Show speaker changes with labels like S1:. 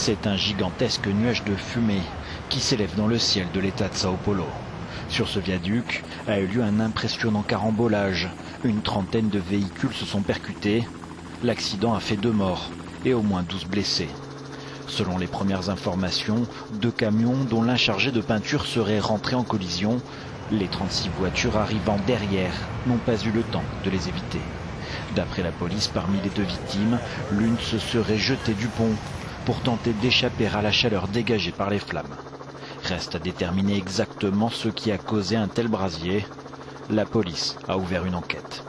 S1: C'est un gigantesque nuage de fumée qui s'élève dans le ciel de l'état de Sao Paulo. Sur ce viaduc a eu lieu un impressionnant carambolage. Une trentaine de véhicules se sont percutés. L'accident a fait deux morts et au moins 12 blessés. Selon les premières informations, deux camions dont l'un chargé de peinture serait rentré en collision. Les 36 voitures arrivant derrière n'ont pas eu le temps de les éviter. D'après la police, parmi les deux victimes, l'une se serait jetée du pont pour tenter d'échapper à la chaleur dégagée par les flammes. Reste à déterminer exactement ce qui a causé un tel brasier. La police a ouvert une enquête.